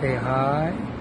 Say hi.